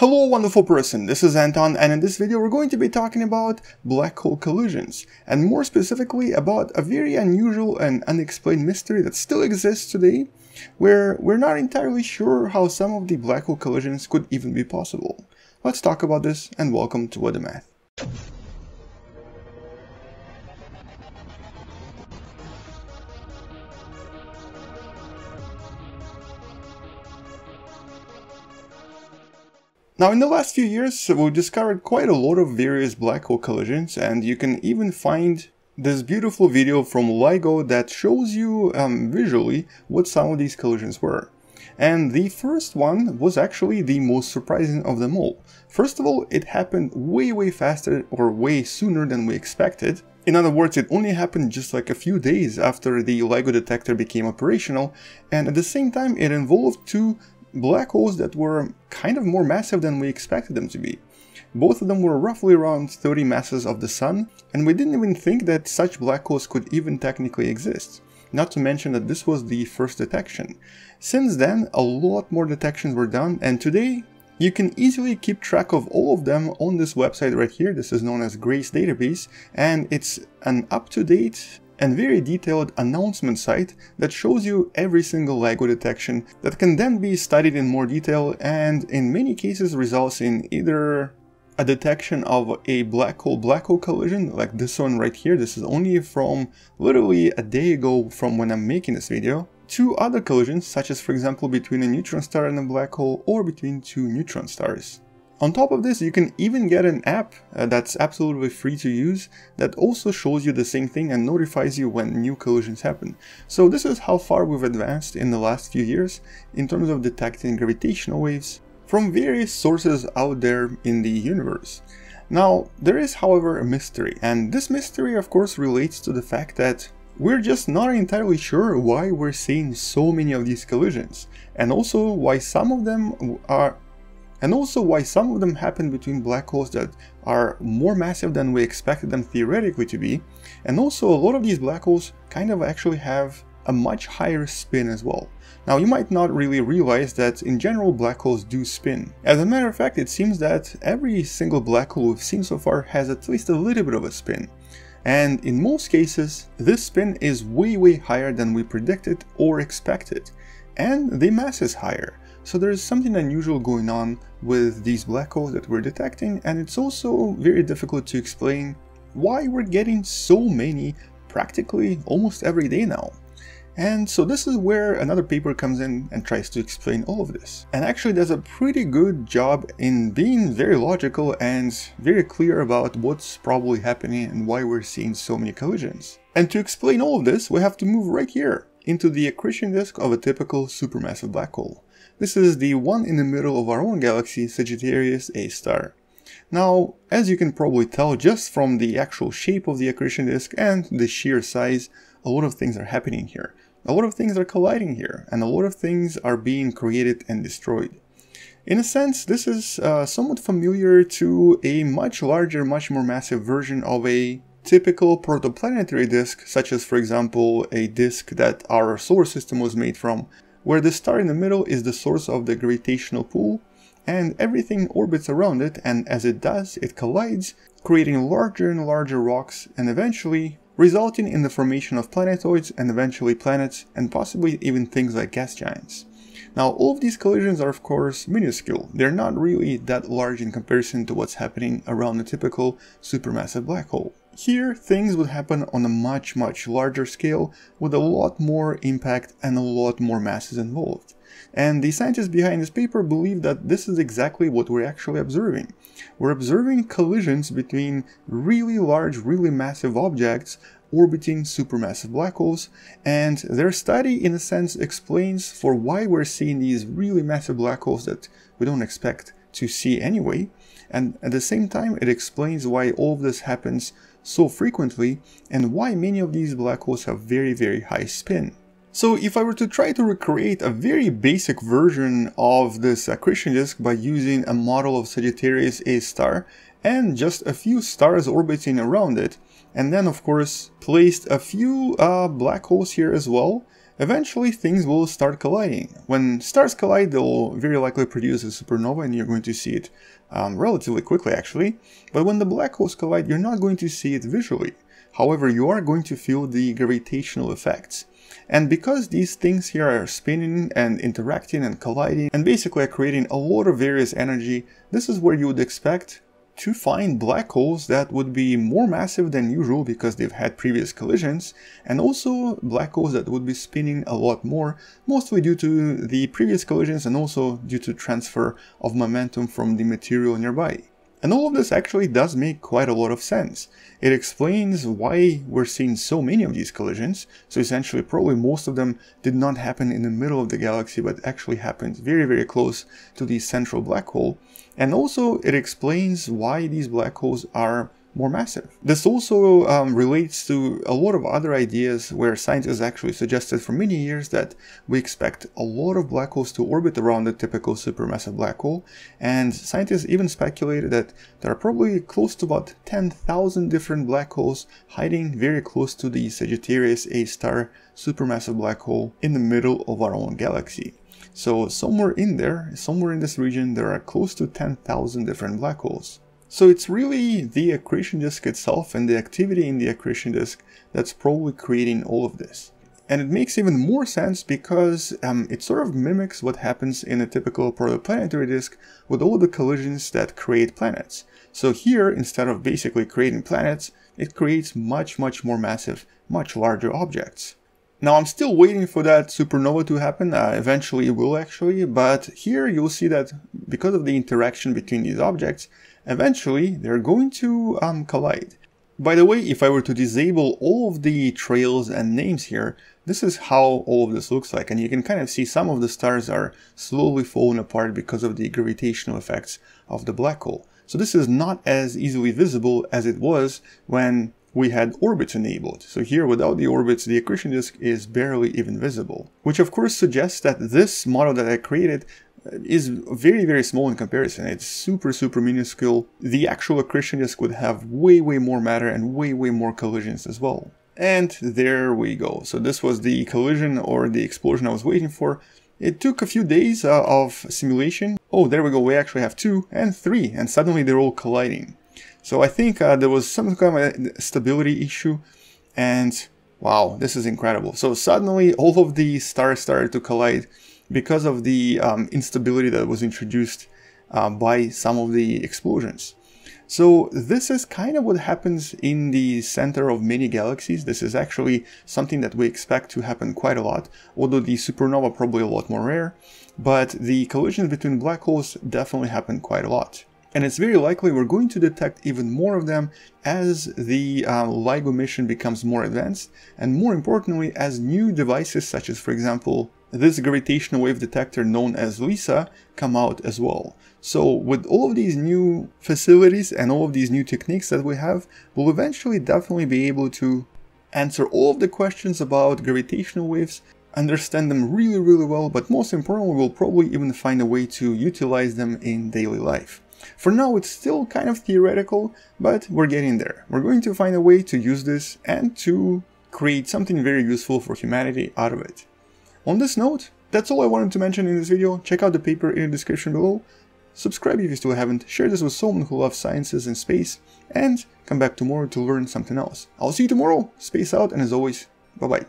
Hello wonderful person, this is Anton and in this video we're going to be talking about black hole collisions and more specifically about a very unusual and unexplained mystery that still exists today where we're not entirely sure how some of the black hole collisions could even be possible. Let's talk about this and welcome to What Da Math. Now in the last few years we've discovered quite a lot of various black hole collisions and you can even find this beautiful video from LIGO that shows you um, visually what some of these collisions were. And the first one was actually the most surprising of them all. First of all, it happened way way faster or way sooner than we expected. In other words, it only happened just like a few days after the LIGO detector became operational, and at the same time it involved two black holes that were kind of more massive than we expected them to be. Both of them were roughly around 30 masses of the Sun, and we didn't even think that such black holes could even technically exist. Not to mention that this was the first detection. Since then, a lot more detections were done, and today you can easily keep track of all of them on this website right here. This is known as GRACE database, and it's an up-to-date and very detailed announcement site that shows you every single LIGO detection that can then be studied in more detail and in many cases results in either a detection of a black hole black hole collision like this one right here this is only from literally a day ago from when I'm making this video to other collisions such as for example between a neutron star and a black hole or between two neutron stars. On top of this, you can even get an app uh, that's absolutely free to use that also shows you the same thing and notifies you when new collisions happen. So this is how far we've advanced in the last few years in terms of detecting gravitational waves from various sources out there in the universe. Now, there is however a mystery, and this mystery of course relates to the fact that we're just not entirely sure why we're seeing so many of these collisions, and also why some of them are and also why some of them happen between black holes that are more massive than we expected them theoretically to be, and also a lot of these black holes kind of actually have a much higher spin as well. Now you might not really realize that in general black holes do spin. As a matter of fact it seems that every single black hole we've seen so far has at least a little bit of a spin. And in most cases this spin is way way higher than we predicted or expected. And the mass is higher. So there's something unusual going on with these black holes that we're detecting and it's also very difficult to explain why we're getting so many practically almost every day now. And so this is where another paper comes in and tries to explain all of this. And actually does a pretty good job in being very logical and very clear about what's probably happening and why we're seeing so many collisions. And to explain all of this, we have to move right here into the accretion disk of a typical supermassive black hole. This is the one in the middle of our own galaxy, Sagittarius A star. Now, as you can probably tell just from the actual shape of the accretion disk and the sheer size, a lot of things are happening here. A lot of things are colliding here, and a lot of things are being created and destroyed. In a sense, this is uh, somewhat familiar to a much larger, much more massive version of a typical protoplanetary disk, such as for example a disk that our solar system was made from, where the star in the middle is the source of the gravitational pull and everything orbits around it and as it does it collides creating larger and larger rocks and eventually resulting in the formation of planetoids and eventually planets and possibly even things like gas giants. Now all of these collisions are of course minuscule, they're not really that large in comparison to what's happening around a typical supermassive black hole. Here, things would happen on a much, much larger scale with a lot more impact and a lot more masses involved. And the scientists behind this paper believe that this is exactly what we're actually observing. We're observing collisions between really large, really massive objects orbiting supermassive black holes, and their study in a sense explains for why we're seeing these really massive black holes that we don't expect to see anyway, and at the same time it explains why all of this happens so frequently and why many of these black holes have very very high spin. So if I were to try to recreate a very basic version of this accretion disk by using a model of Sagittarius A star and just a few stars orbiting around it, and then of course placed a few uh, black holes here as well, eventually things will start colliding. When stars collide, they'll very likely produce a supernova and you're going to see it um, relatively quickly actually. But when the black holes collide, you're not going to see it visually. However, you are going to feel the gravitational effects. And because these things here are spinning and interacting and colliding and basically are creating a lot of various energy, this is where you would expect to find black holes that would be more massive than usual because they've had previous collisions, and also black holes that would be spinning a lot more, mostly due to the previous collisions and also due to transfer of momentum from the material nearby. And all of this actually does make quite a lot of sense. It explains why we're seeing so many of these collisions, so essentially probably most of them did not happen in the middle of the galaxy but actually happened very very close to the central black hole, and also it explains why these black holes are more massive. This also um, relates to a lot of other ideas where scientists actually suggested for many years that we expect a lot of black holes to orbit around the typical supermassive black hole, and scientists even speculated that there are probably close to about 10,000 different black holes hiding very close to the Sagittarius A star supermassive black hole in the middle of our own galaxy. So somewhere in there, somewhere in this region, there are close to 10,000 different black holes. So it's really the accretion disk itself and the activity in the accretion disk that's probably creating all of this. And it makes even more sense because um, it sort of mimics what happens in a typical protoplanetary disk with all the collisions that create planets. So here, instead of basically creating planets, it creates much, much more massive, much larger objects. Now I'm still waiting for that supernova to happen, uh, eventually it will actually, but here you'll see that because of the interaction between these objects, eventually they're going to um, collide. By the way, if I were to disable all of the trails and names here, this is how all of this looks like, and you can kind of see some of the stars are slowly falling apart because of the gravitational effects of the black hole. So this is not as easily visible as it was when we had orbits enabled. So here without the orbits, the accretion disk is barely even visible. Which of course suggests that this model that I created is very very small in comparison. It's super super minuscule. The actual accretion disk would have way way more matter and way way more collisions as well. And there we go. So this was the collision or the explosion I was waiting for. It took a few days uh, of simulation. Oh, there we go. We actually have two and three and suddenly they're all colliding. So I think uh, there was some kind of stability issue and wow, this is incredible. So suddenly all of the stars started to collide because of the um, instability that was introduced uh, by some of the explosions. So this is kind of what happens in the center of many galaxies. This is actually something that we expect to happen quite a lot, although the supernova probably a lot more rare, but the collisions between black holes definitely happen quite a lot and it's very likely we're going to detect even more of them as the uh, LIGO mission becomes more advanced, and more importantly, as new devices such as, for example, this gravitational wave detector known as LISA come out as well. So with all of these new facilities and all of these new techniques that we have, we'll eventually definitely be able to answer all of the questions about gravitational waves understand them really really well but most importantly we'll probably even find a way to utilize them in daily life. For now it's still kind of theoretical, but we're getting there. We're going to find a way to use this and to create something very useful for humanity out of it. On this note, that's all I wanted to mention in this video. Check out the paper in the description below. Subscribe if you still haven't, share this with someone who loves sciences and space, and come back tomorrow to learn something else. I'll see you tomorrow, space out, and as always, bye bye.